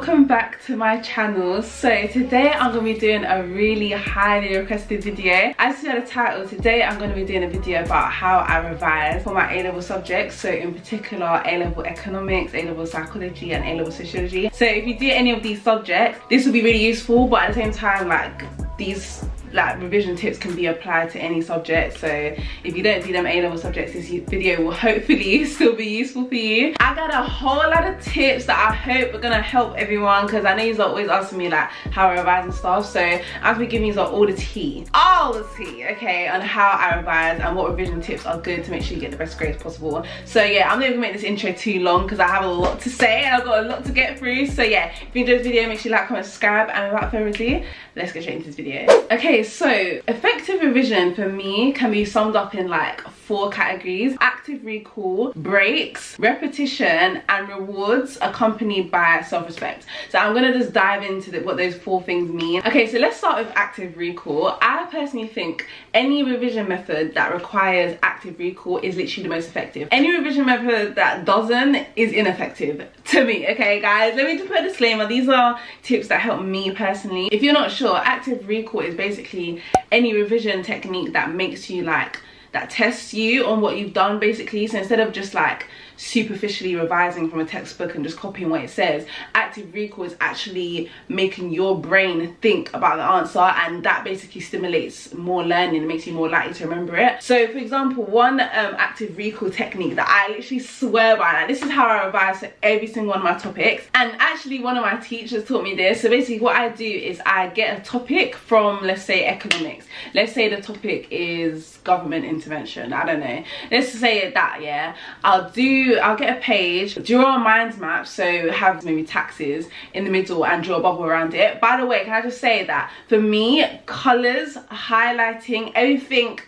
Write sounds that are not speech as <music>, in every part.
welcome back to my channel. So today i'm going to be doing a really highly requested video. As you know the title today i'm going to be doing a video about how i revise for my a-level subjects. So in particular a-level economics a-level psychology and a-level sociology. So if you do any of these subjects this will be really useful but at the same time like these like revision tips can be applied to any subject. So if you don't do them A-level subjects this video will hopefully <laughs> still be useful for you. I got a whole lot of tips that I hope are gonna help everyone because I know you're always asking me like how I revise and stuff. So I'm gonna give you all the tea all the tea okay on how I revise and what revision tips are good to make sure you get the best grades possible. So yeah I'm not even make this intro too long because I have a lot to say and I've got a lot to get through. So yeah if you enjoyed this video make sure you like comment subscribe and without further ado let's get straight into this video. Okay so effective revision for me can be summed up in like four categories. Active recall breaks repetition and rewards accompanied by self-respect. So i'm gonna just dive into the, what those four things mean. Okay so let's start with active recall. I personally think any revision method that requires active recall is literally the most effective. Any revision method that doesn't is ineffective to me okay guys? Let me just put a disclaimer. These are tips that help me personally. If you're not sure active recall is basically any revision technique that makes you like that tests you on what you've done basically. So instead of just like superficially revising from a textbook and just copying what it says active recall is actually making your brain think about the answer and that basically stimulates more learning makes you more likely to remember it. So for example one um, active recall technique that i literally swear by like, this is how i revise every single one of my topics. And actually one of my teachers taught me this. So basically what i do is i get a topic from let's say economics. Let's say the topic is government intervention. I don't know. Let's say that yeah. I'll do I'll get a page, draw a mind map, so have maybe taxes in the middle and draw a bubble around it. By the way, can I just say that for me, colours, highlighting, everything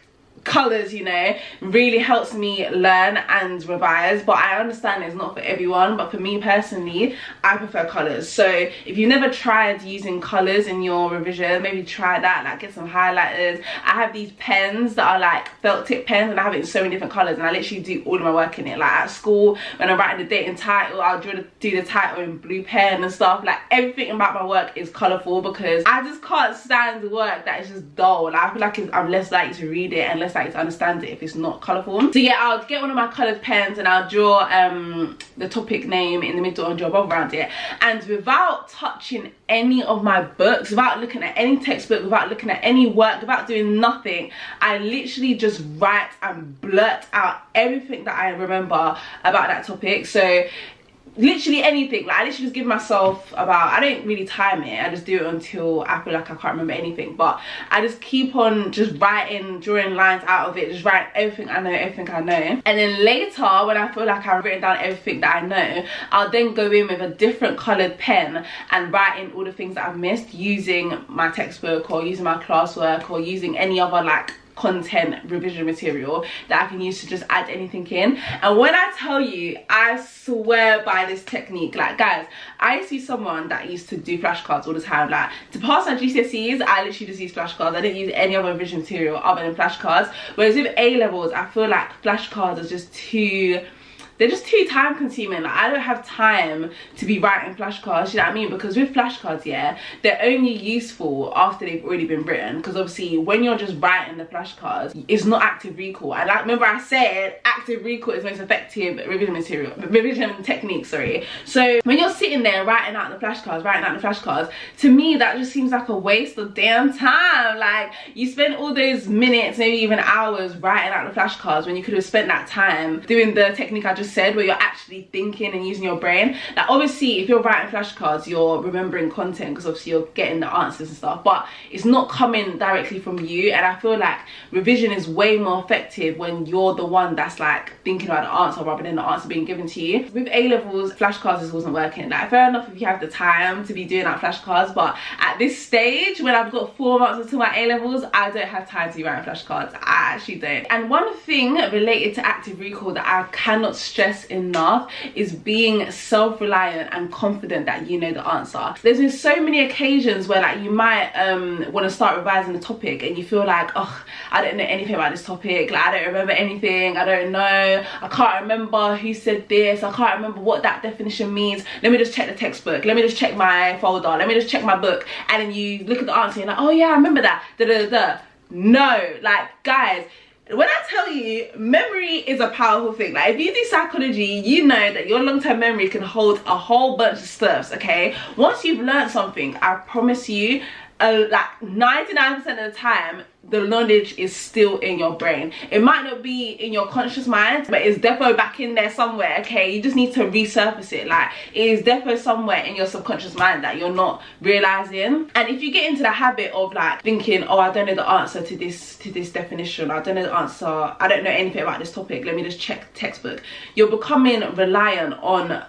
colors you know really helps me learn and revise. But i understand it's not for everyone but for me personally i prefer colors so if you've never tried using colors in your revision maybe try that like get some highlighters. I have these pens that are like felt tip pens and i have it in so many different colors and i literally do all of my work in it. Like at school when i'm writing the date and title i'll do the, do the title in blue pen and stuff. Like everything about my work is colorful because i just can't stand work that is just dull. Like, i feel like i'm less likely to read it unless like to understand it if it's not colourful. So yeah i'll get one of my coloured pens and i'll draw um, the topic name in the middle and draw a bubble around it. And without touching any of my books without looking at any textbook without looking at any work without doing nothing i literally just write and blurt out everything that i remember about that topic. So literally anything. Like i literally just give myself about i don't really time it. I just do it until i feel like i can't remember anything. But i just keep on just writing drawing lines out of it just write everything i know everything i know. And then later when i feel like i've written down everything that i know i'll then go in with a different colored pen and write in all the things that i've missed using my textbook or using my classwork or using any other like content revision material that I can use to just add anything in. And when I tell you I swear by this technique. Like guys I see someone that used to do flashcards all the time. Like to pass my GCSEs I literally just use flashcards. I didn't use any other revision material other than flashcards. Whereas with A levels I feel like flashcards are just too they're just too time consuming. Like i don't have time to be writing flashcards you know what i mean? Because with flashcards yeah they're only useful after they've already been written. Because obviously when you're just writing the flashcards it's not active recall. And like remember i said active recall is most effective revision material revision technique sorry. So when you're sitting there writing out the flashcards writing out the flashcards to me that just seems like a waste of damn time. Like you spend all those minutes maybe even hours writing out the flashcards when you could have spent that time doing the technique i just said where you're actually thinking and using your brain. Like obviously if you're writing flashcards you're remembering content because obviously you're getting the answers and stuff but it's not coming directly from you and i feel like revision is way more effective when you're the one that's like thinking about the answer rather than the answer being given to you. With a levels flashcards this wasn't working. Like fair enough if you have the time to be doing that flashcards but at this stage when i've got four months until my a levels i don't have time to be writing flashcards i actually don't. And one thing related to active recall that i cannot stress stress enough is being self-reliant and confident that you know the answer. There's been so many occasions where like you might um want to start revising the topic and you feel like oh i don't know anything about this topic. Like i don't remember anything. I don't know. I can't remember who said this. I can't remember what that definition means. Let me just check the textbook. Let me just check my folder. Let me just check my book. And then you look at the answer and you're like oh yeah i remember that. Da da da. No. Like guys when I tell you memory is a powerful thing. Like if you do psychology you know that your long-term memory can hold a whole bunch of stuffs okay? Once you've learned something I promise you uh, like 99% of the time the knowledge is still in your brain. It might not be in your conscious mind but it's definitely back in there somewhere okay? You just need to resurface it. Like it is definitely somewhere in your subconscious mind that you're not realizing. And if you get into the habit of like thinking oh i don't know the answer to this to this definition. I don't know the answer. I don't know anything about this topic. Let me just check textbook. You're becoming reliant on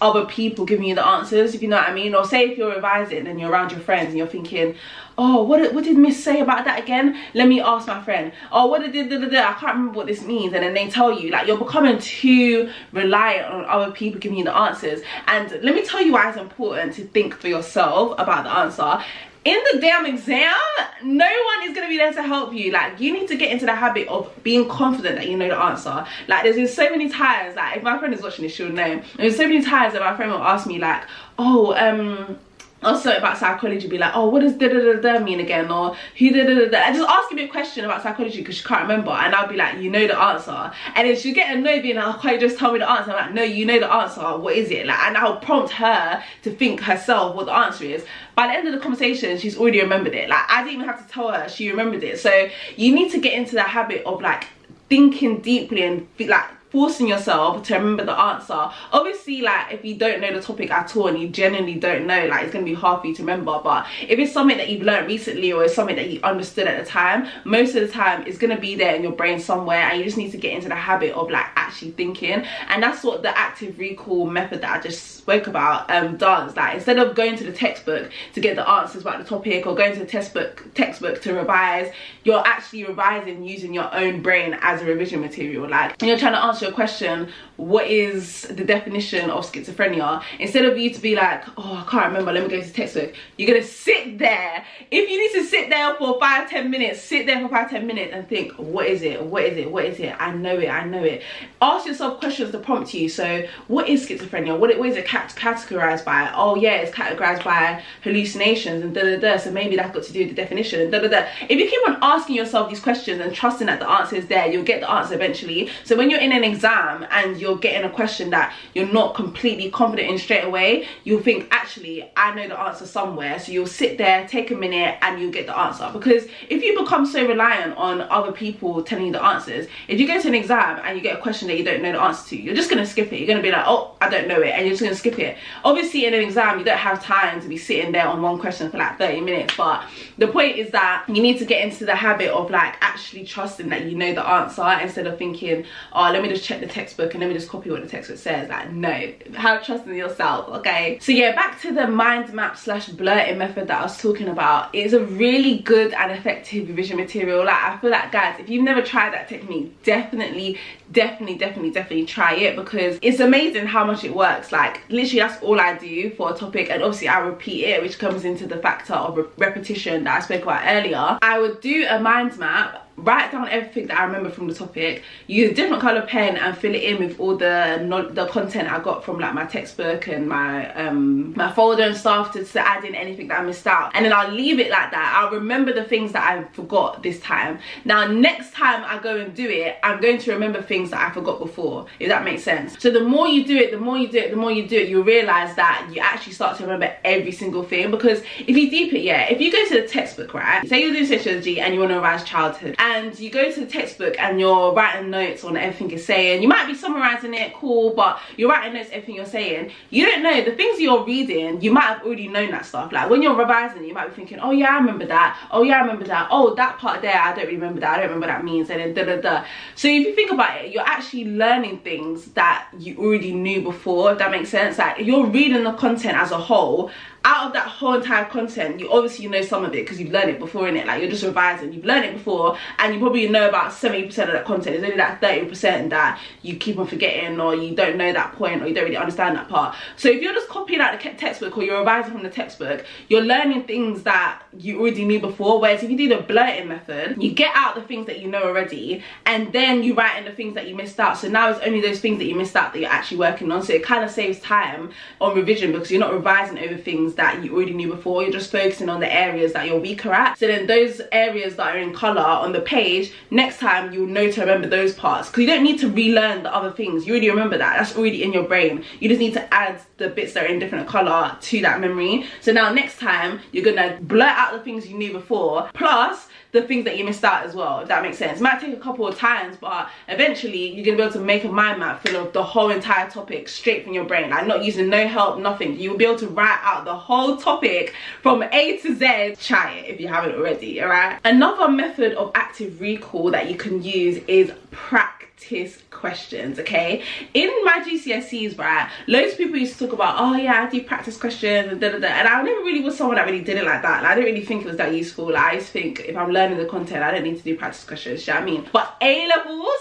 other people giving you the answers if you know what i mean? Or say if you're revising and you're around your friends and you're thinking oh what did, what did miss say about that again? Let me ask my friend. Oh what did da, da, da, i can't remember what this means. And then they tell you like you're becoming too reliant on other people giving you the answers. And let me tell you why it's important to think for yourself about the answer in the damn exam no one is going to be there to help you. Like you need to get into the habit of being confident that you know the answer. Like there's been so many times like if my friend is watching this she'll know. There's so many times that my friend will ask me like oh um Oh, also about psychology be like oh what does da da da da mean again? Or who da da da da and just asking me a question about psychology because she can't remember. And I'll be like you know the answer. And then she'll get annoyed being like oh, can you just tell me the answer. I'm like no you know the answer. What is it? Like and I'll prompt her to think herself what the answer is. By the end of the conversation she's already remembered it. Like I didn't even have to tell her she remembered it. So you need to get into the habit of like thinking deeply and like forcing yourself to remember the answer. Obviously like if you don't know the topic at all and you genuinely don't know like it's gonna be hard for you to remember but if it's something that you've learned recently or it's something that you understood at the time most of the time it's gonna be there in your brain somewhere and you just need to get into the habit of like actually thinking. And that's what the active recall method that I just spoke about um does like instead of going to the textbook to get the answers about the topic or going to the textbook textbook to revise you're actually revising using your own brain as a revision material. Like you're trying to answer a question what is the definition of schizophrenia? Instead of you to be like oh i can't remember let me go to the textbook you're gonna sit there. If you need to sit there for five ten minutes sit there for five ten minutes and think what is it? What is it? What is it? I know it i know it. Ask yourself questions to prompt you. So what is schizophrenia? What, what is it categorized by oh yeah it's categorized by hallucinations and da da da so maybe that's got to do with the definition and da da da if you keep on asking yourself these questions and trusting that the answer is there you'll get the answer eventually. So when you're in an exam and you're getting a question that you're not completely confident in straight away you'll think actually i know the answer somewhere. So you'll sit there take a minute and you'll get the answer. Because if you become so reliant on other people telling you the answers if you go to an exam and you get a question that you don't know the answer to you're just gonna skip it. You're gonna be like oh i don't know it. And you're just gonna skip it. Obviously in an exam you don't have time to be sitting there on one question for like 30 minutes but the point is that you need to get into the habit of like actually trusting that you know the answer instead of thinking oh let me just check the textbook and let me just copy what the textbook says. Like no. Have trust in yourself okay? So yeah back to the mind map slash blurting method that i was talking about. It's a really good and effective revision material. Like i feel like guys if you've never tried that technique definitely definitely definitely definitely try it because it's amazing how much it works. Like literally that's all i do for a topic and obviously i repeat it which comes into the factor of re repetition that i spoke about earlier. I would do a mind map write down everything that I remember from the topic use a different color pen and fill it in with all the the content I got from like my textbook and my um my folder and stuff to, to add in anything that I missed out. And then I'll leave it like that. I'll remember the things that I forgot this time. Now next time I go and do it I'm going to remember things that I forgot before if that makes sense. So the more you do it the more you do it the more you do it you'll realize that you actually start to remember every single thing. Because if you deep it yeah if you go to the textbook right say you're doing sociology and you want to revise childhood and you go to the textbook and you're writing notes on everything you're saying. You might be summarizing it cool but you're writing notes everything you're saying. You don't know the things you're reading you might have already known that stuff. Like when you're revising you might be thinking oh yeah i remember that. Oh yeah i remember that. Oh that part there i don't remember that. I don't remember that means and then da da da. So if you think about it you're actually learning things that you already knew before if that makes sense. Like you're reading the content as a whole out of that whole entire content, you obviously know some of it because you've learned it before in it. Like you're just revising. You've learned it before and you probably know about 70% of that content. It's only that 30% that you keep on forgetting or you don't know that point or you don't really understand that part. So if you're just copying out the textbook or you're revising from the textbook, you're learning things that you already knew before. Whereas if you do the blurting method, you get out the things that you know already and then you write in the things that you missed out. So now it's only those things that you missed out that you're actually working on. So it kind of saves time on revision because you're not revising over things that you already knew before. You're just focusing on the areas that you're weaker at. So then those areas that are in colour on the page, next time you'll know to remember those parts. Because you don't need to relearn the other things. You already remember that. That's already in your brain. You just need to add the bits that are in different colour to that memory. So now next time, you're going to blurt out the things you knew before. Plus, the things that you missed out as well if that makes sense. It might take a couple of times but eventually you're gonna be able to make a mind map full of the whole entire topic straight from your brain. Like not using no help nothing. You'll be able to write out the whole topic from a to z. Try it if you haven't already all right? Another method of active recall that you can use is practice practice questions okay? In my GCSEs right loads of people used to talk about oh yeah I do practice questions and da, da, da. and I never really was someone that really did it like that. Like, I didn't really think it was that useful. Like, I just think if I'm learning the content I don't need to do practice questions you know I mean? But A-levels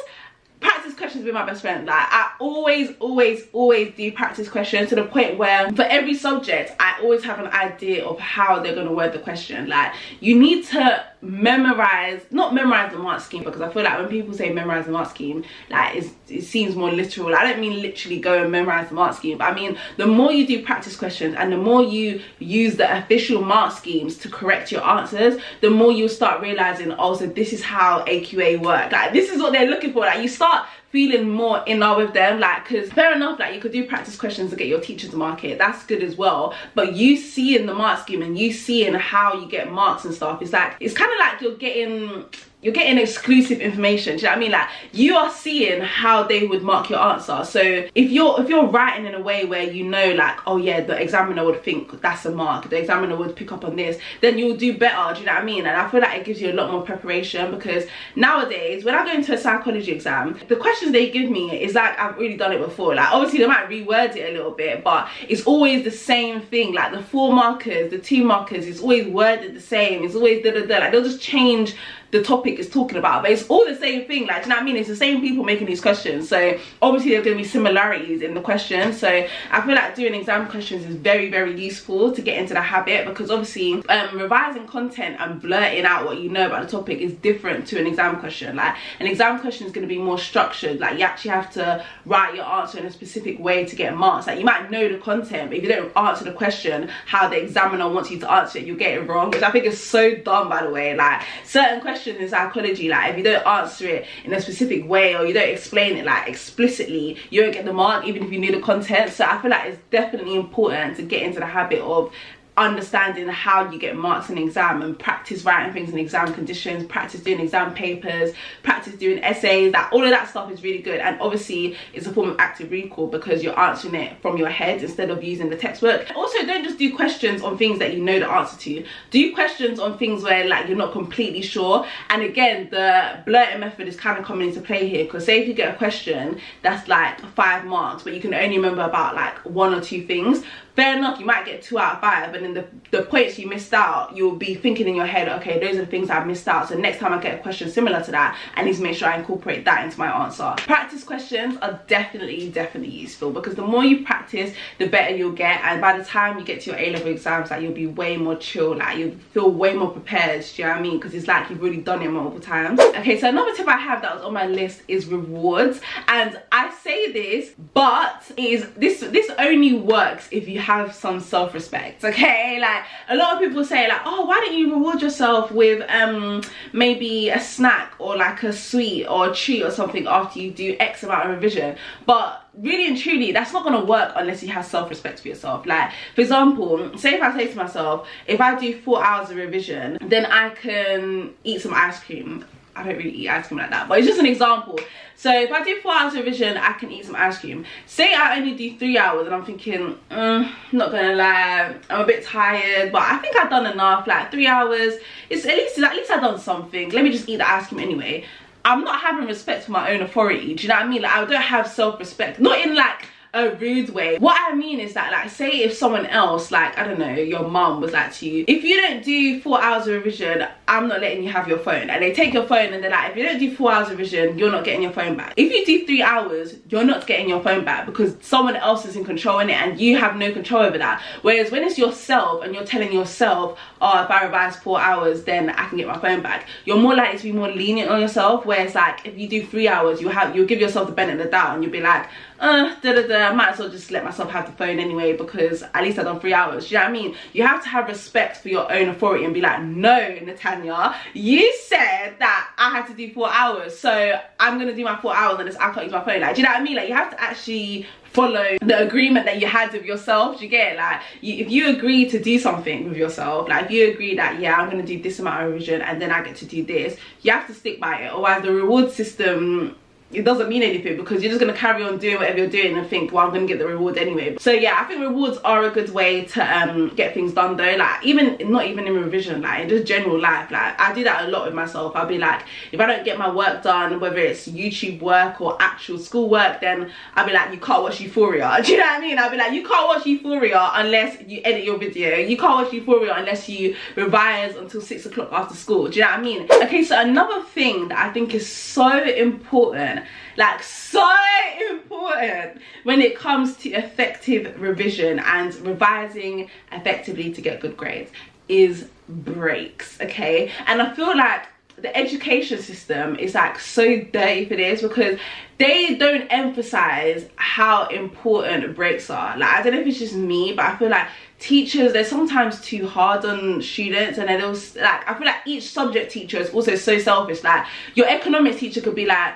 practice questions with my best friend. Like i always always always do practice questions to the point where for every subject i always have an idea of how they're going to word the question. Like you need to memorize not memorize the mark scheme because i feel like when people say memorize the mark scheme like it seems more literal. I don't mean literally go and memorize the mark scheme but i mean the more you do practice questions and the more you use the official mark schemes to correct your answers the more you'll start realizing also oh, this is how aqa work. Like this is what they're looking for. Like you start feeling more in love with them like because fair enough like you could do practice questions to get your teachers to mark it that's good as well. But you seeing the mark scheme and you seeing how you get marks and stuff it's like it's kind of like you're getting you're getting exclusive information do you know what i mean? Like you are seeing how they would mark your answer. So if you're if you're writing in a way where you know like oh yeah the examiner would think that's a mark the examiner would pick up on this then you'll do better do you know what i mean? And i feel like it gives you a lot more preparation because nowadays when i go into a psychology exam the questions they give me is like i've already done it before. Like obviously they might reword it a little bit but it's always the same thing. Like the four markers the two markers it's always worded the same. It's always da da da. Like they'll just change the topic is talking about but it's all the same thing like you know what i mean? It's the same people making these questions. So obviously there's going to be similarities in the questions. So i feel like doing exam questions is very very useful to get into the habit because obviously um, revising content and blurting out what you know about the topic is different to an exam question. Like an exam question is going to be more structured. Like you actually have to write your answer in a specific way to get marks. Like you might know the content but if you don't answer the question how the examiner wants you to answer it you'll get it wrong. Which i think is so dumb by the way. Like certain questions question in psychology like if you don't answer it in a specific way or you don't explain it like explicitly you don't get the mark even if you knew the content. So i feel like it's definitely important to get into the habit of understanding how you get marks in exam and practice writing things in exam conditions practice doing exam papers practice doing essays that all of that stuff is really good. And obviously it's a form of active recall because you're answering it from your head instead of using the textbook. Also don't just do questions on things that you know the answer to. Do questions on things where like you're not completely sure. And again the blurting method is kind of coming into play here because say if you get a question that's like five marks but you can only remember about like one or two things fair enough you might get two out of five and then the, the points you missed out you'll be thinking in your head okay those are the things I've missed out. So next time I get a question similar to that I need to make sure I incorporate that into my answer. Practice questions are definitely definitely useful because the more you practice the better you'll get. And by the time you get to your A-level exams like you'll be way more chill like you'll feel way more prepared. Do you know what I mean? Because it's like you've really done it multiple times. Okay so another tip I have that was on my list is rewards. And I say this but is this this only works if you have some self-respect okay like a lot of people say like oh why don't you reward yourself with um maybe a snack or like a sweet or a treat or something after you do x amount of revision? But really and truly that's not gonna work unless you have self-respect for yourself. Like for example say if i say to myself if i do four hours of revision then i can eat some ice cream I don't really eat ice cream like that, but it's just an example. So if I do four hours revision, I can eat some ice cream. Say I only do three hours and I'm thinking, mm, not gonna lie, I'm a bit tired, but I think I've done enough. Like three hours, it's at least at least I've done something. Let me just eat the ice cream anyway. I'm not having respect for my own authority. Do you know what I mean? Like I don't have self-respect. Not in like a rude way. What I mean is that like say if someone else like I don't know your mom was like to you if you don't do four hours of revision I'm not letting you have your phone and they take your phone and they're like if you don't do four hours of revision you're not getting your phone back. If you do three hours you're not getting your phone back because someone else is in control in it and you have no control over that. Whereas when it's yourself and you're telling yourself oh if I revise four hours then I can get my phone back you're more likely to be more lenient on yourself whereas like if you do three hours you have you'll give yourself the benefit of the doubt and you'll be like uh da da da I might as well just let myself have the phone anyway because at least I've done three hours. Do you know what I mean? You have to have respect for your own authority and be like, no, Natania, you said that I had to do four hours, so I'm gonna do my four hours and it's I can't use my phone. Like, do you know what I mean? Like, you have to actually follow the agreement that you had with yourself do you get it? like you, if you agree to do something with yourself like if you agree that yeah i'm gonna do this amount of revision and then i get to do this you have to stick by it otherwise the reward system it doesn't mean anything because you're just going to carry on doing whatever you're doing and think well i'm going to get the reward anyway. So yeah i think rewards are a good way to um get things done though. Like even not even in revision like in just general life. Like i do that a lot with myself. I'll be like if i don't get my work done whether it's youtube work or actual school work then i'll be like you can't watch euphoria. <laughs> Do you know what i mean? I'll be like you can't watch euphoria unless you edit your video. You can't watch euphoria unless you revise until six o'clock after school. Do you know what i mean? Okay so another thing that i think is so important like so important when it comes to effective revision and revising effectively to get good grades is breaks okay? And i feel like the education system is like so dirty for this because they don't emphasize how important breaks are. Like i don't know if it's just me but i feel like teachers they're sometimes too hard on students and then they're like i feel like each subject teacher is also so selfish. Like your economics teacher could be like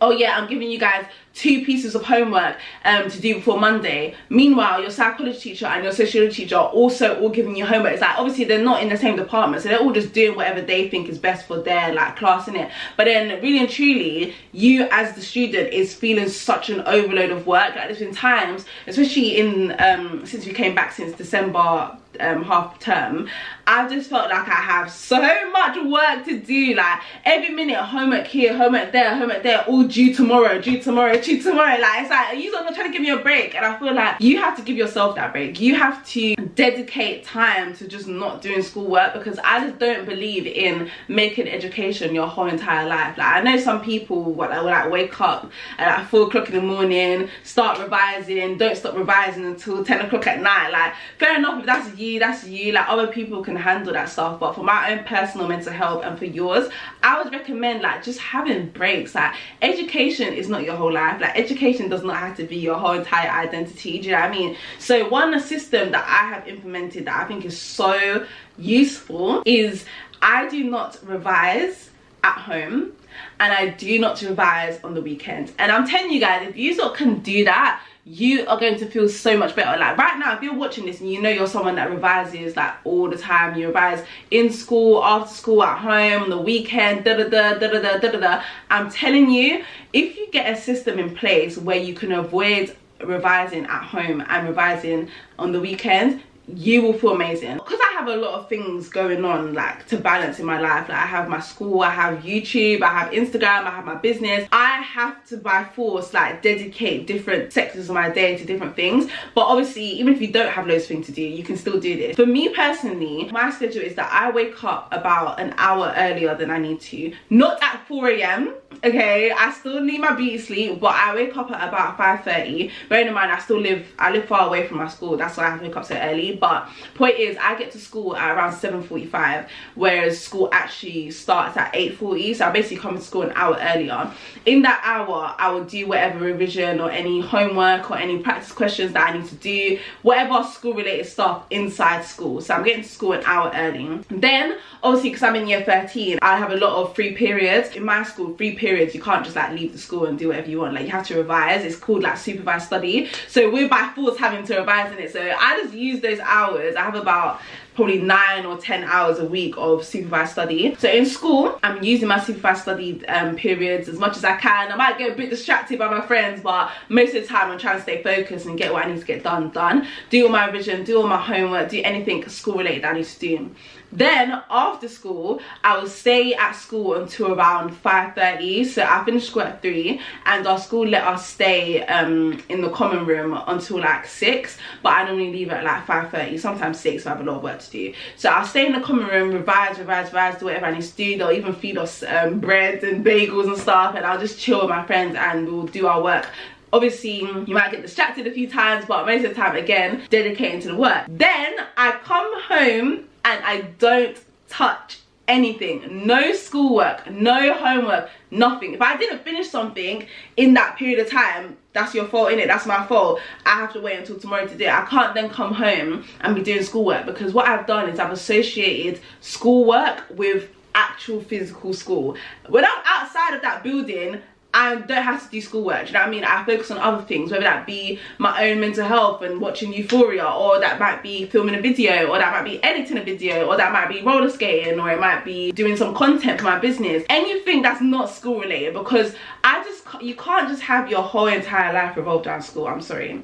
oh yeah i'm giving you guys two pieces of homework um, to do before Monday. Meanwhile, your psychology teacher and your sociology teacher are also all giving you homework. It's like obviously they're not in the same department, so they're all just doing whatever they think is best for their like class in it. But then really and truly, you as the student is feeling such an overload of work. Like there's been times, especially in um, since we came back since December um, half term, I've just felt like I have so much work to do. Like every minute, homework here, homework there, homework there, all due tomorrow, due tomorrow, due tomorrow. Like it's like you not trying to give me a break, and I feel like you have to give yourself that break. You have to dedicate time to just not doing schoolwork because I just don't believe in making education your whole entire life. Like I know some people what will like wake up at like four o'clock in the morning, start revising, don't stop revising until 10 o'clock at night. Like fair enough if that's you, that's you. Like other people can handle that stuff, but for my own personal mental health and for yours, I would recommend like just having breaks. Like education is not your whole life. Like education does not have to be your whole entire identity. Do you know what I mean? So one system that I have implemented that I think is so useful is I do not revise at home and I do not revise on the weekends. And I'm telling you guys, if you sort of can do that, you are going to feel so much better. Like right now if you're watching this and you know you're someone that revises like all the time you revise in school after school at home on the weekend da da da da da da da da i'm telling you if you get a system in place where you can avoid revising at home and revising on the weekends you will feel amazing. Because i have a lot of things going on like to balance in my life. Like i have my school i have youtube i have instagram i have my business. I have to by force like dedicate different sectors of my day to different things. But obviously even if you don't have loads of things to do you can still do this. For me personally my schedule is that i wake up about an hour earlier than i need to. Not at 4 a.m okay? I still need my beauty sleep but i wake up at about 5 30 bearing in mind i still live i live far away from my school. That's why i have to wake up so early but point is i get to school at around 7:45, whereas school actually starts at 8:40. so i basically come to school an hour earlier. In that hour i will do whatever revision or any homework or any practice questions that i need to do whatever school related stuff inside school. So i'm getting to school an hour early. Then obviously because i'm in year 13 i have a lot of free periods. In my school free periods you can't just like leave the school and do whatever you want. Like you have to revise. It's called like supervised study. So we're by force having to revise in it. So i just use those hours. I have about probably nine or ten hours a week of supervised study. So in school i'm using my supervised study um, periods as much as i can. I might get a bit distracted by my friends but most of the time i'm trying to stay focused and get what i need to get done done. Do all my revision do all my homework do anything school related i need to do then after school i will stay at school until around 5:30. so i finished school at 3 and our school let us stay um, in the common room until like 6 but i normally leave at like 5:30. sometimes 6 if i have a lot of work to do so i'll stay in the common room revise revise revise do whatever i need to do they'll even feed us um, bread and bagels and stuff and i'll just chill with my friends and we'll do our work obviously you might get distracted a few times but most of the time again dedicating to the work then i come home and I don't touch anything. No schoolwork no homework nothing. If i didn't finish something in that period of time that's your fault in it that's my fault. I have to wait until tomorrow to do it. I can't then come home and be doing schoolwork because what i've done is i've associated schoolwork with actual physical school. When i'm outside of that building I don't have to do schoolwork, you know what I mean? I focus on other things, whether that be my own mental health and watching Euphoria, or that might be filming a video, or that might be editing a video, or that might be roller skating, or it might be doing some content for my business. Anything that's not school related, because I just, you can't just have your whole entire life revolved around school, I'm sorry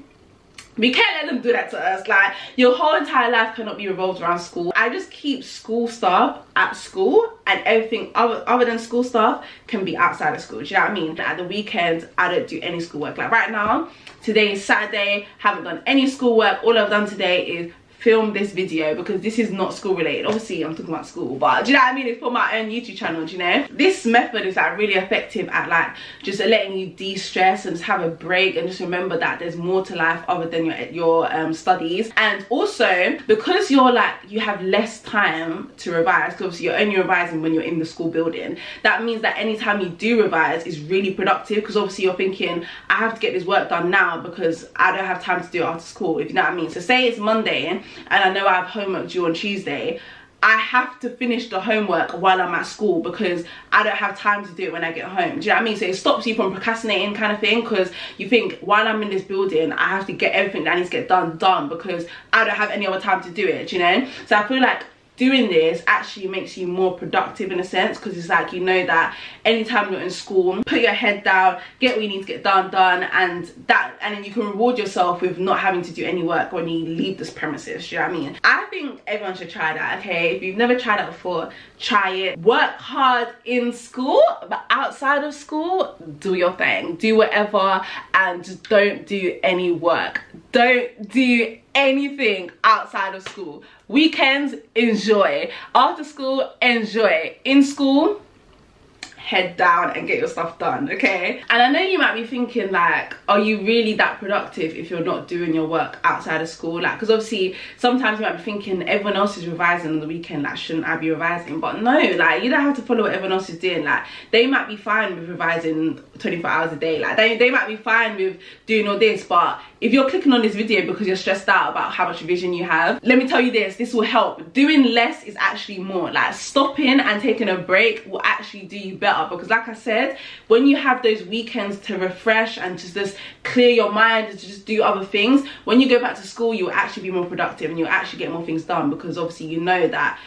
we can't let them do that to us. Like your whole entire life cannot be revolved around school. I just keep school stuff at school and everything other, other than school stuff can be outside of school. Do you know what i mean? At the weekend i don't do any schoolwork. Like right now today is saturday haven't done any schoolwork. All i've done today is film this video because this is not school related. Obviously i'm talking about school but do you know what i mean? It's for my own youtube channel do you know? This method is like really effective at like just letting you de-stress and just have a break and just remember that there's more to life other than your your um, studies. And also because you're like you have less time to revise because obviously you're only revising when you're in the school building that means that anytime you do revise is really productive because obviously you're thinking i have to get this work done now because i don't have time to do it after school if you know what i mean? So say it's monday and I know I have homework due on Tuesday, I have to finish the homework while I'm at school because I don't have time to do it when I get home. Do you know what I mean? So it stops you from procrastinating kind of thing because you think while I'm in this building, I have to get everything that I need to get done done because I don't have any other time to do it, you know? So I feel like doing this actually makes you more productive in a sense because it's like you know that anytime you're in school put your head down get what you need to get done done and that and then you can reward yourself with not having to do any work when you leave this premises you know what i mean? I think everyone should try that okay? If you've never tried that before try it. Work hard in school but outside of school do your thing. Do whatever and just don't do any work. Don't do anything outside of school weekends enjoy. After school enjoy. In school head down and get your stuff done okay? And i know you might be thinking like are you really that productive if you're not doing your work outside of school? Like because obviously sometimes you might be thinking everyone else is revising on the weekend like shouldn't i be revising? But no like you don't have to follow what everyone else is doing. Like they might be fine with revising 24 hours a day. Like they, they might be fine with doing all this but if you're clicking on this video because you're stressed out about how much vision you have let me tell you this this will help. Doing less is actually more. Like stopping and taking a break will actually do you better because like I said when you have those weekends to refresh and to just clear your mind and to just do other things when you go back to school you'll actually be more productive and you'll actually get more things done because obviously you know that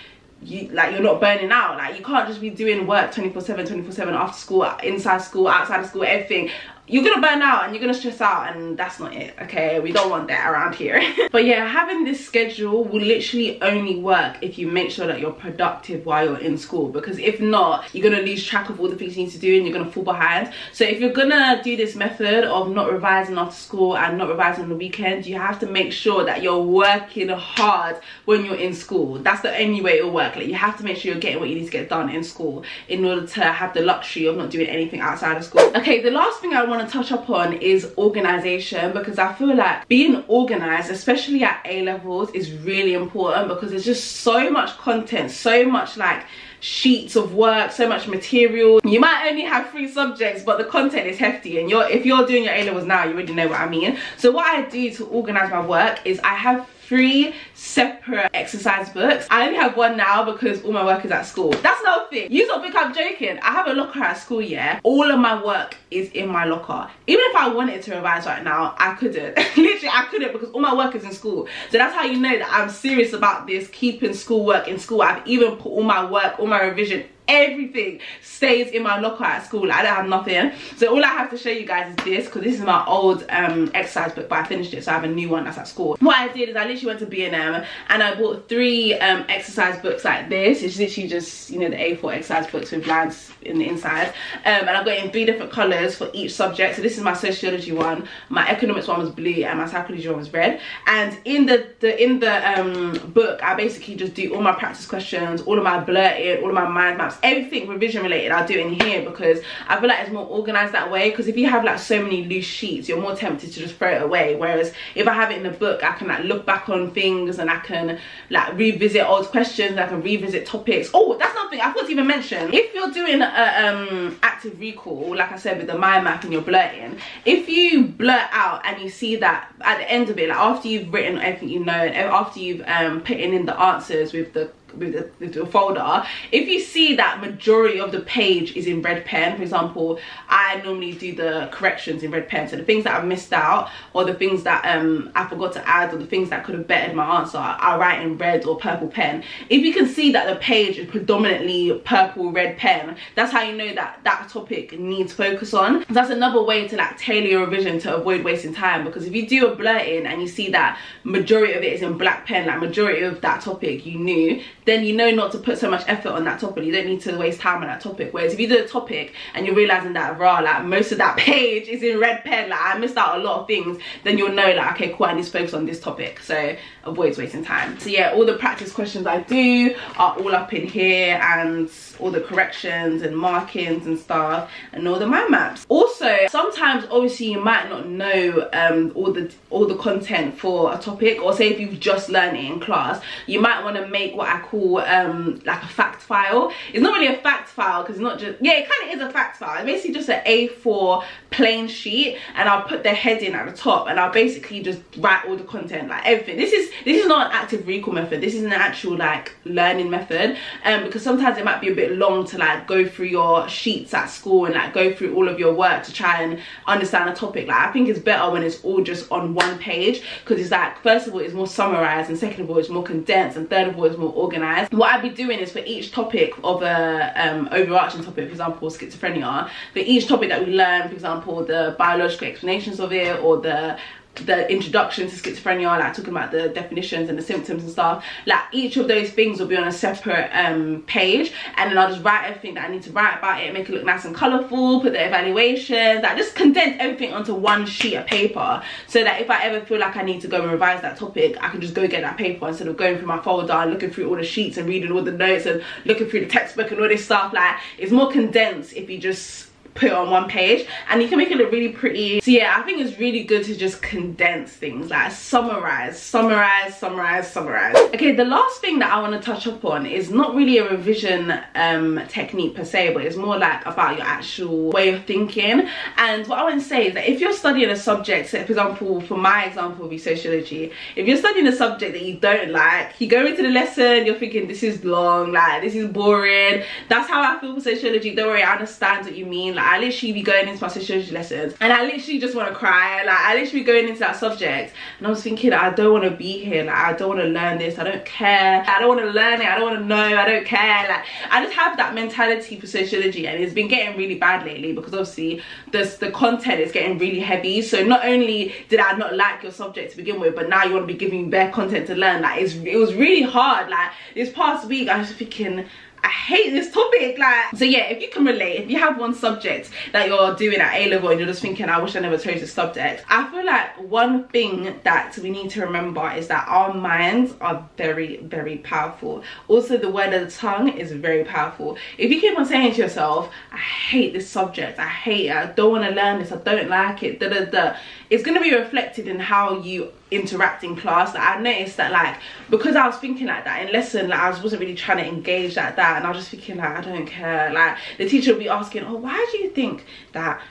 you like you're not burning out. Like you can't just be doing work 24 7 24 7 after school inside school outside of school everything you're gonna burn out and you're gonna stress out and that's not it okay? We don't want that around here. <laughs> But yeah having this schedule will literally only work if you make sure that you're productive while you're in school because if not you're gonna lose track of all the things you need to do and you're gonna fall behind. So if you're gonna do this method of not revising after school and not revising on the weekend you have to make sure that you're working hard when you're in school. That's the only way it'll work. Like you have to make sure you're getting what you need to get done in school in order to have the luxury of not doing anything outside of school. Okay the last thing i want want to touch up on is organization because I feel like being organized, especially at A levels, is really important because there's just so much content, so much like sheets of work so much material. You might only have three subjects but the content is hefty and you're if you're doing your a levels now you already know what i mean. So what i do to organize my work is i have three separate exercise books. I only have one now because all my work is at school. That's another thing. You don't think I'm joking. I have a locker at school, yeah? All of my work is in my locker. Even if I wanted to revise right now, I couldn't. <laughs> Literally, I couldn't because all my work is in school. So that's how you know that I'm serious about this, keeping school work in school. I've even put all my work, all my revision everything stays in my locker at school. I don't have nothing. So all I have to show you guys is this because this is my old um, exercise book, but I finished it, so I have a new one that's at school. What I did is I literally went to B&M and I bought three um, exercise books like this. It's literally just, you know, the A4 exercise books with lines in the inside. Um, and I've got in three different colours for each subject. So this is my sociology one, my economics one was blue, and my psychology one was red. And in the, the in the um, book, I basically just do all my practice questions, all of my blurted, all of my mind maps, everything revision related. I'll do in here because I feel like it's more organised that way. Because if you have like so many loose sheets, you're more tempted to just throw it away. Whereas if I have it in the book, I can like look back on things and I can like revisit old questions. I can revisit topics. Oh, that's nothing I forgot to even mention. If you're doing a um, active recall, like I said with the mind map and you're blurting, if you blurt out and you see that at the end of it, like after you've written everything you know, and after you've um, put in the answers with the with with folder if you see that majority of the page is in red pen for example i normally do the corrections in red pen. So the things that i've missed out or the things that um i forgot to add or the things that could have bettered my answer i write in red or purple pen. If you can see that the page is predominantly purple red pen that's how you know that that topic needs focus on. That's another way to like tailor your revision to avoid wasting time because if you do a blurting and you see that majority of it is in black pen like majority of that topic you knew then you know not to put so much effort on that topic. You don't need to waste time on that topic. Whereas if you do a topic and you're realizing that raw like most of that <laughs> page is in red pen like i missed out a lot of things then you'll know like okay cool i need to focus on this topic. So avoids wasting time. So yeah all the practice questions i do are all up in here and all the corrections and markings and stuff and all the mind maps. Also sometimes obviously you might not know um, all the all the content for a topic or say if you've just learned it in class you might want to make what i call um, like a fact file. It's not really a fact file because it's not just yeah it kind of is a fact file. It's basically just an a4 plain sheet and i'll put the heading at the top and i'll basically just write all the content like everything. This is this is not an active recall method. This is an actual like learning method um because sometimes it might be a bit long to like go through your sheets at school and like go through all of your work to try and understand a topic. Like i think it's better when it's all just on one page because it's like first of all it's more summarized and second of all it's more condensed and third of all it's more organized. What i'd be doing is for each topic of a um, overarching topic for example schizophrenia for each topic that we learn for example the biological explanations of it or the the introduction to schizophrenia like talking about the definitions and the symptoms and stuff like each of those things will be on a separate um, page. And then i'll just write everything that i need to write about it make it look nice and colorful put the evaluations like just condense everything onto one sheet of paper. So that if i ever feel like i need to go and revise that topic i can just go get that paper instead of going through my folder and looking through all the sheets and reading all the notes and looking through the textbook and all this stuff. Like it's more condensed if you just put on one page and you can make it look really pretty. So yeah i think it's really good to just condense things like summarize summarize summarize summarize. Okay the last thing that i want to touch up on is not really a revision um, technique per se but it's more like about your actual way of thinking. And what i want to say is that if you're studying a subject say for example for my example would be sociology if you're studying a subject that you don't like you go into the lesson you're thinking this is long like this is boring. That's how i feel for sociology. Don't worry i understand what you mean like I literally be going into my sociology lessons and I literally just want to cry. Like I literally be going into that subject and I was thinking I don't want to be here. Like I don't want to learn this. I don't care. I don't want to learn it. I don't want to know. I don't care. Like I just have that mentality for sociology and it's been getting really bad lately because obviously the, the content is getting really heavy. So not only did I not like your subject to begin with, but now you want to be giving me bare content to learn. Like it's, it was really hard. Like this past week I was thinking I hate this topic like so yeah if you can relate if you have one subject that you're doing at A-level and you're just thinking I wish I never chose this subject I feel like one thing that we need to remember is that our minds are very very powerful. Also the word of the tongue is very powerful. If you keep on saying to yourself I hate this subject I hate it I don't want to learn this I don't like it da da da it's going to be reflected in how you interact in class. Like, I noticed that like because I was thinking like that in lesson like I wasn't really trying to engage like that. And I was just thinking like I don't care. Like the teacher would be asking oh why do you think that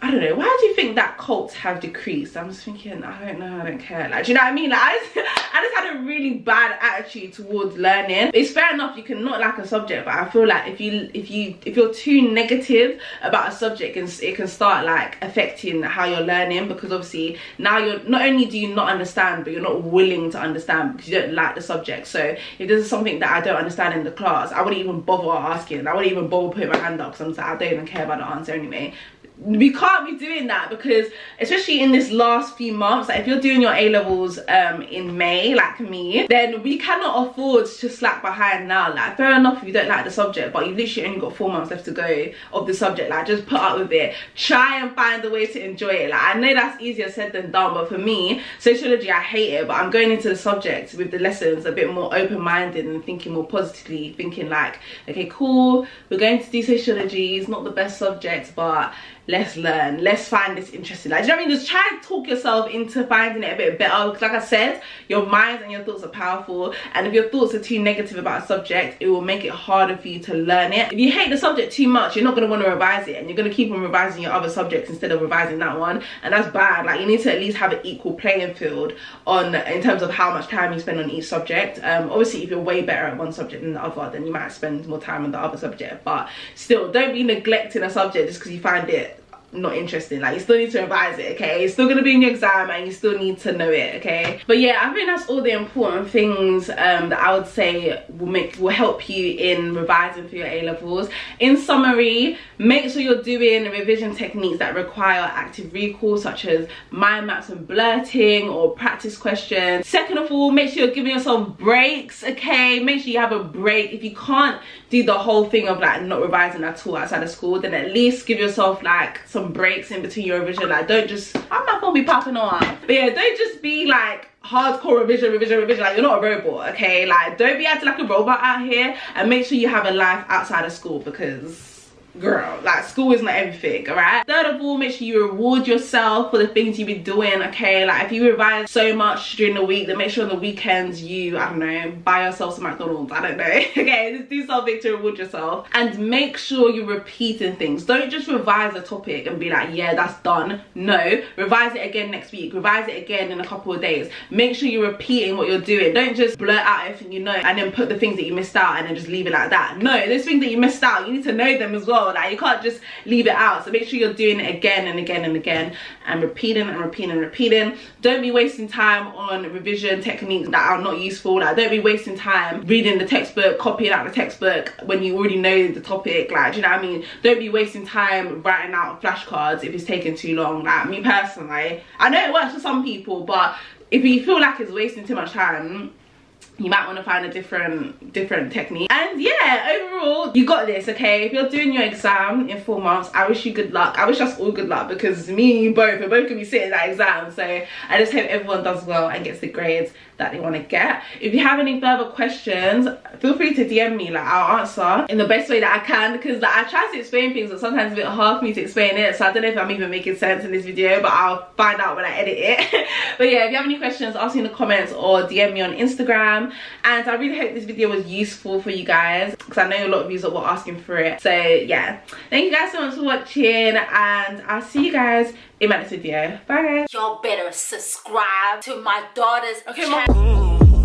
I don't know, why do you think that cults have decreased? I'm just thinking, I don't know, I don't care. Like, do you know what I mean? Like, I just, <laughs> I just had a really bad attitude towards learning. It's fair enough, you can not like a subject, but I feel like if you, if you, if you're too negative about a subject, it can start like affecting how you're learning because obviously now you're, not only do you not understand, but you're not willing to understand because you don't like the subject. So if this is something that I don't understand in the class, I wouldn't even bother asking. I wouldn't even bother putting my hand up because I'm like, I don't even care about the answer anyway we can't be doing that because especially in this last few months like if you're doing your a levels um in may like me then we cannot afford to slack behind now. Like fair enough if you don't like the subject but you literally only got four months left to go of the subject. Like just put up with it. Try and find a way to enjoy it. Like i know that's easier said than done but for me sociology i hate it but i'm going into the subject with the lessons a bit more open-minded and thinking more positively thinking like okay cool we're going to do sociology it's not the best subject but let's learn let's find this interesting like do you know what i mean? Just try and talk yourself into finding it a bit better. Because like i said your mind and your thoughts are powerful. And if your thoughts are too negative about a subject it will make it harder for you to learn it. If you hate the subject too much you're not going to want to revise it. And you're going to keep on revising your other subjects instead of revising that one. And that's bad. Like you need to at least have an equal playing field on in terms of how much time you spend on each subject. Um obviously if you're way better at one subject than the other then you might spend more time on the other subject. But still don't be neglecting a subject just because you find it not interesting. Like you still need to revise it okay? It's still gonna be in your exam and you still need to know it okay? But yeah i think that's all the important things um, that i would say will make will help you in revising for your a levels. In summary make sure you're doing revision techniques that require active recall such as mind maps and blurting or practice questions. Second of all make sure you're giving yourself breaks okay? Make sure you have a break. If you can't do the whole thing of like not revising at all outside of school then at least give yourself like some some breaks in between your revision. Like don't just i'm not gonna be popping on. but yeah don't just be like hardcore revision revision revision. Like you're not a robot okay? Like don't be acting like a robot out here. And make sure you have a life outside of school because girl like school is not everything all right third of all make sure you reward yourself for the things you've been doing okay? Like if you revise so much during the week then make sure on the weekends you i don't know buy yourself some mcdonald's i don't know <laughs> okay? Just do something to reward yourself. And make sure you're repeating things. Don't just revise a topic and be like yeah that's done. No. Revise it again next week. Revise it again in a couple of days. Make sure you're repeating what you're doing. Don't just blurt out everything you know and then put the things that you missed out and then just leave it like that. No those things that you missed out you need to know them as well like you can't just leave it out. So make sure you're doing it again and again and again and repeating and repeating and repeating. Don't be wasting time on revision techniques that are not useful. Like don't be wasting time reading the textbook copying out the textbook when you already know the topic. Like do you know what i mean? Don't be wasting time writing out flashcards if it's taking too long. Like me personally i know it works for some people but if you feel like it's wasting too much time you might want to find a different different technique. And yeah overall you got this okay? If you're doing your exam in four months i wish you good luck. I wish us all good luck because me and you both we're both gonna be sitting that exam. So i just hope everyone does well and gets the grades that they want to get. If you have any further questions feel free to dm me like i'll answer in the best way that i can because like i try to explain things but sometimes it's a bit hard for me to explain it so i don't know if i'm even making sense in this video but i'll find out when i edit it. <laughs> But yeah if you have any questions ask me in the comments or dm me on instagram and i really hope this video was useful for you guys because i know a lot of you were asking for it. So yeah. Thank you guys so much for watching and i'll see you guys in my next video. Bye guys. Y'all better subscribe to my daughter's okay channel